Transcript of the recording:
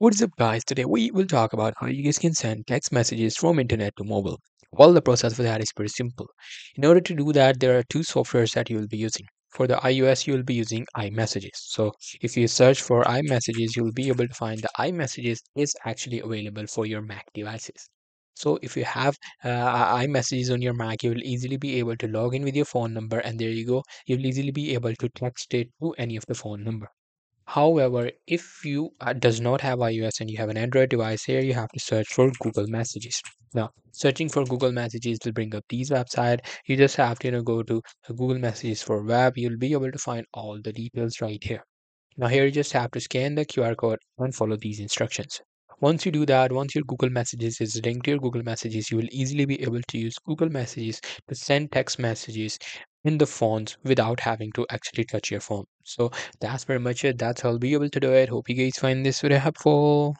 What's up guys, today we will talk about how you guys can send text messages from internet to mobile. Well, the process for that is pretty simple. In order to do that, there are two softwares that you will be using. For the iOS, you will be using iMessages. So if you search for iMessages, you will be able to find the iMessages is actually available for your Mac devices. So if you have uh, iMessages on your Mac, you will easily be able to log in with your phone number and there you go. You'll easily be able to text it to any of the phone number. However, if you uh, does not have iOS and you have an Android device here, you have to search for Google Messages. Now, searching for Google Messages will bring up these website. You just have to you know go to Google Messages for web. You'll be able to find all the details right here. Now here you just have to scan the QR code and follow these instructions. Once you do that, once your Google Messages is linked to your Google Messages, you will easily be able to use Google Messages to send text messages in the phones without having to actually touch your phone. So that's pretty much it. That's how I'll be able to do it. Hope you guys find this very helpful.